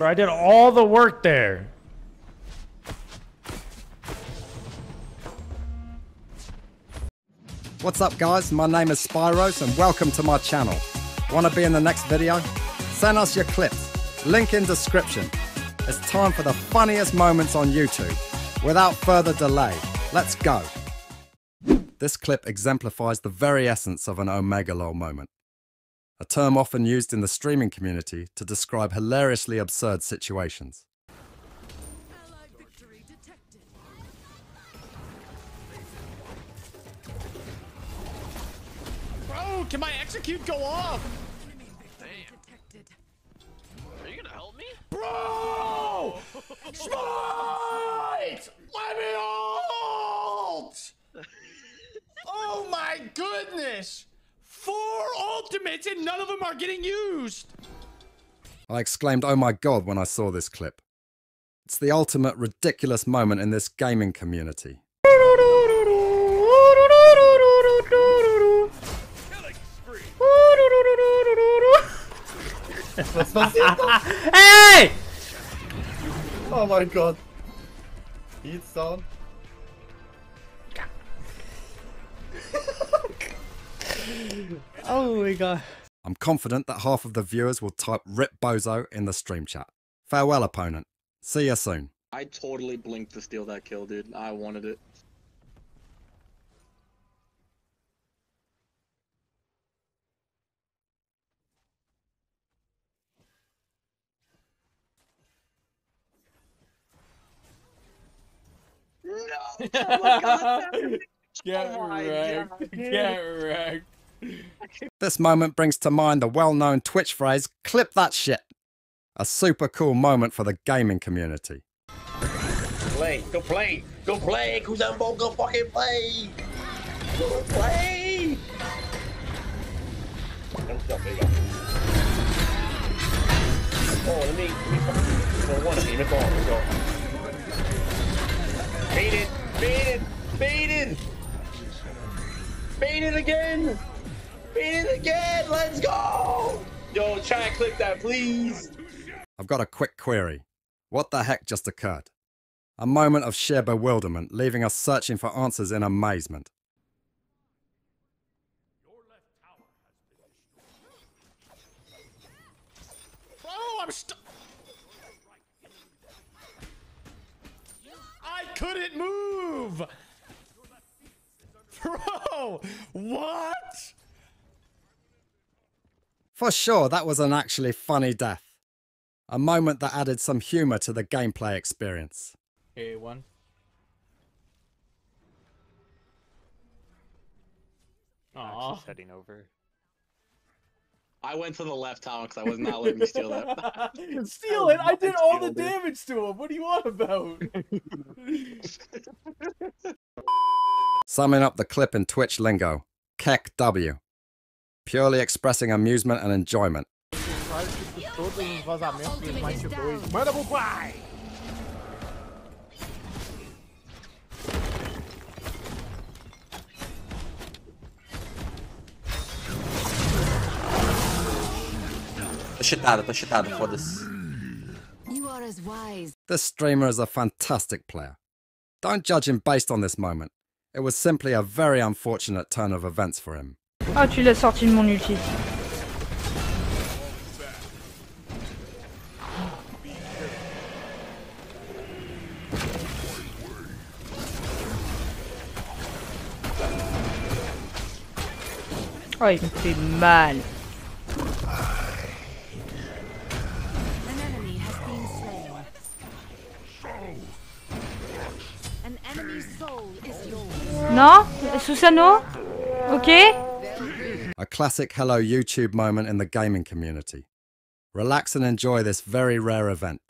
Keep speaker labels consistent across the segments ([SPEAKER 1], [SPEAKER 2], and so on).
[SPEAKER 1] Bro, I did all the work there.
[SPEAKER 2] What's up guys, my name is Spyros and welcome to my channel. Wanna be in the next video? Send us your clips, link in description. It's time for the funniest moments on YouTube. Without further delay, let's go. This clip exemplifies the very essence of an OMEGALUL moment. A term often used in the streaming community to describe hilariously absurd situations.
[SPEAKER 3] Allied victory detected.
[SPEAKER 4] Bro, can my execute go off?
[SPEAKER 3] Detected.
[SPEAKER 5] Are you gonna help me?
[SPEAKER 4] Bro! Smite! Let me ult! Oh my goodness! Four ultimates and none of them are getting used!
[SPEAKER 2] I exclaimed, oh my god, when I saw this clip. It's the ultimate ridiculous moment in this gaming community.
[SPEAKER 1] Hey!
[SPEAKER 6] Oh my god. He's down.
[SPEAKER 1] Oh my god.
[SPEAKER 2] I'm confident that half of the viewers will type RIP Bozo in the stream chat. Farewell, opponent. See you soon.
[SPEAKER 5] I totally blinked to steal that kill, dude. I wanted it. No! Oh my god!
[SPEAKER 1] Get
[SPEAKER 5] Oh my
[SPEAKER 1] wrecked.
[SPEAKER 5] God.
[SPEAKER 1] Get wrecked.
[SPEAKER 2] This moment brings to mind the well known Twitch phrase, clip that shit. A super cool moment for the gaming community.
[SPEAKER 7] Play, go play, go play, Kuzambo, go fucking play! Go play! Oh, let me, let me one, aim it ball, let's go. It, bait it, bait it! Bait it again! Bait it again, let's go! Yo, try and click that, please!
[SPEAKER 2] I've got a quick query. What the heck just occurred? A moment of sheer bewilderment, leaving us searching for answers in amazement.
[SPEAKER 4] Bro, I'm st- I couldn't move! Bro, what?
[SPEAKER 2] For sure, that was an actually funny death. A moment that added some humour to the gameplay experience.
[SPEAKER 1] Okay, one. Aw.
[SPEAKER 8] Just heading over.
[SPEAKER 5] I went to the left tower because I was not letting you steal that.
[SPEAKER 1] Steal it! I did all the
[SPEAKER 5] it.
[SPEAKER 1] damage to him. What do you want about?
[SPEAKER 2] Summing up the clip in Twitch lingo, KEKW. Purely expressing amusement and enjoyment.
[SPEAKER 6] Todos os vazamentos do
[SPEAKER 3] Ultimate is
[SPEAKER 6] Smite 2. Manda pro pai!
[SPEAKER 7] Tô cheatado, tô cheatado, foda-se.
[SPEAKER 3] You are as wise.
[SPEAKER 2] This streamer is a fantastic player. Don't judge him based on this moment. It was simply a very unfortunate turn of events for him.
[SPEAKER 9] Ah, tu l'as sorti de mon ulti. Oh, il me fait mal. Non? Susano? Ok
[SPEAKER 2] A classic hello YouTube moment in the gaming community. Relax and enjoy this very rare event.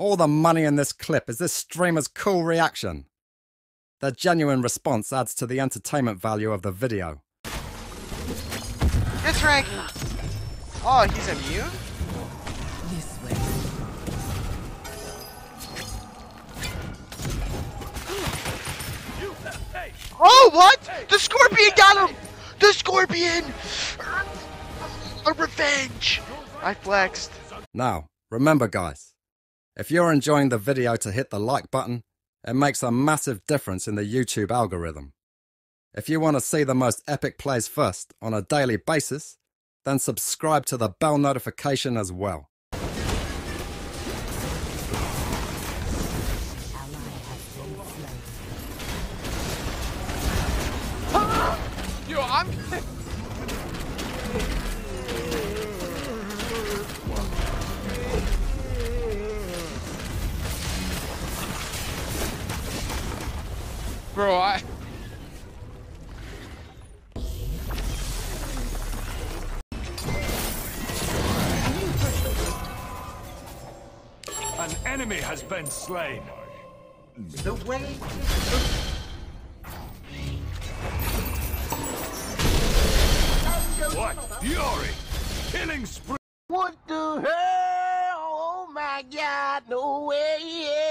[SPEAKER 2] All the money in this clip is this streamer's cool reaction. Their genuine response adds to the entertainment value of the video.
[SPEAKER 8] It's Frank. Oh, he's immune? Oh, what? The scorpion got him! The scorpion! A revenge! I flexed.
[SPEAKER 2] Now, remember guys, if you're enjoying the video to hit the like button, it makes a massive difference in the YouTube algorithm. If you want to see the most epic plays first on a daily basis, then subscribe to the bell notification as well.
[SPEAKER 8] Yo, I'm. Bro, I.
[SPEAKER 10] An enemy has been slain.
[SPEAKER 7] The way.
[SPEAKER 10] What? Fury! Killing spree!
[SPEAKER 7] What the hell? Oh my god, no way.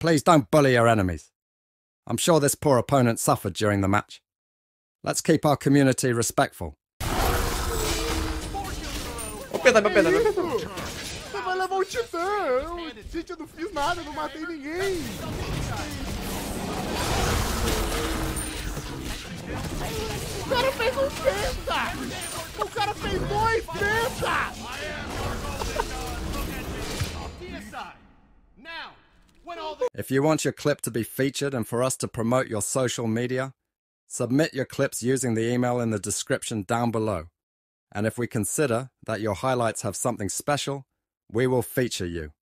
[SPEAKER 2] Please don't bully your enemies. I'm sure this poor opponent suffered during the match. Let's keep our community respectful.
[SPEAKER 6] Ô, meu Penta, meu Você vai levar o titã! Eu- Gente, eu não fiz nada, eu não matei ninguém! O cara fez um penta! O cara fez dois penta!
[SPEAKER 2] If you want your clip to be featured and for us to promote your social media, submit your clips using the email in the description down below. And if we consider that your highlights have something special, we will feature you.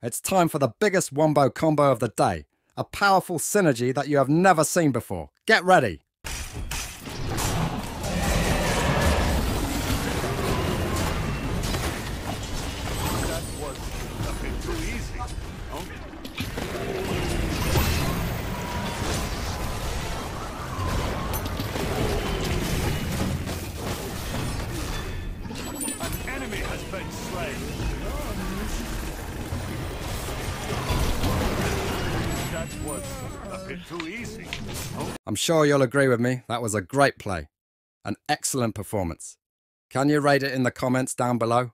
[SPEAKER 2] It's time for the biggest wombo combo of the day, a powerful synergy that you have never seen before. Get ready! I'm sure you'll agree with me, that was a great play. An excellent performance. Can you rate it in the comments down below?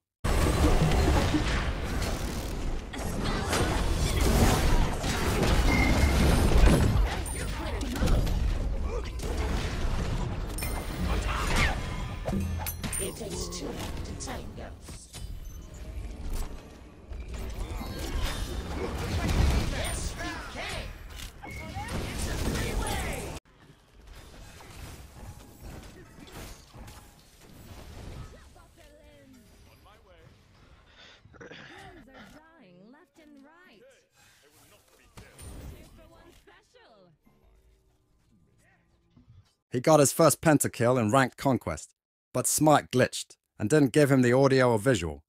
[SPEAKER 2] He got his first pentakill in ranked conquest, but Smite glitched and didn't give him the audio or visual.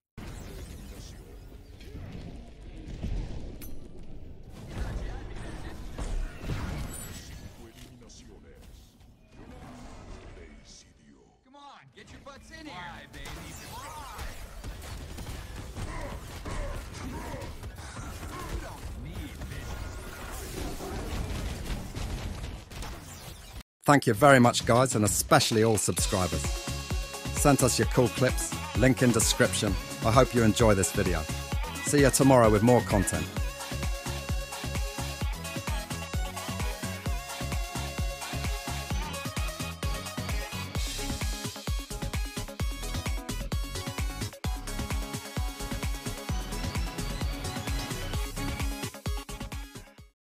[SPEAKER 2] Thank you very much, guys, and especially all subscribers. Send us your cool clips, link in description. I hope you enjoy this video. See you tomorrow with more content.